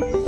Bye.